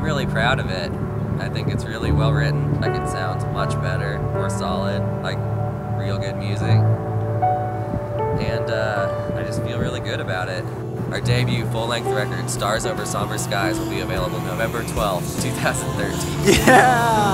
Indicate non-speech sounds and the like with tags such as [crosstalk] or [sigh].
I'm really proud of it. I think it's really well written. Like it sounds much better, more solid, like real good music. And uh, I just feel really good about it. Our debut full length record, Stars Over Somber Skies, will be available November 12th, 2013. [laughs] Yeah!